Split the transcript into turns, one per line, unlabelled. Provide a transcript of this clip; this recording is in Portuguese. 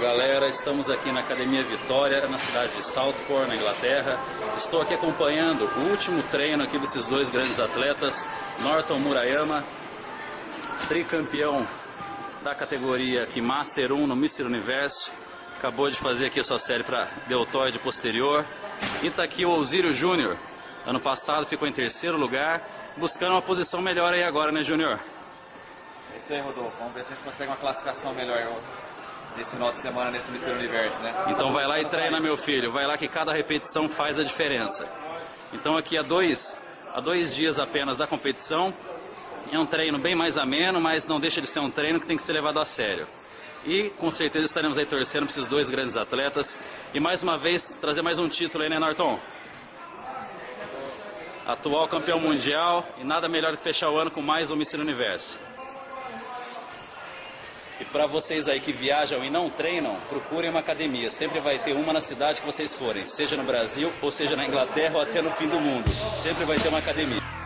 Galera, estamos aqui na Academia Vitória, na cidade de Southport, na Inglaterra. Estou aqui acompanhando o último treino aqui desses dois grandes atletas, Norton Murayama, tricampeão da categoria aqui Master 1 no Mr. Universo. Acabou de fazer aqui a sua série para deltoide posterior. E está aqui o Osírio Júnior. Ano passado ficou em terceiro lugar, buscando uma posição melhor aí agora, né, Júnior?
É isso aí, Rodolfo. Vamos ver se a gente consegue uma classificação melhor nesse final de semana nesse Mr. Universo, né?
Então vai lá e treina, meu filho. Vai lá que cada repetição faz a diferença. Então aqui há dois, há dois dias apenas da competição. É um treino bem mais ameno, mas não deixa de ser um treino que tem que ser levado a sério. E com certeza estaremos aí torcendo para esses dois grandes atletas. E mais uma vez trazer mais um título aí, né, Norton? Atual campeão mundial e nada melhor que fechar o ano com mais um Mr. Universo. E para vocês aí que viajam e não treinam, procurem uma academia. Sempre vai ter uma na cidade que vocês forem, seja no Brasil, ou seja na Inglaterra, ou até no fim do mundo. Sempre vai ter uma academia.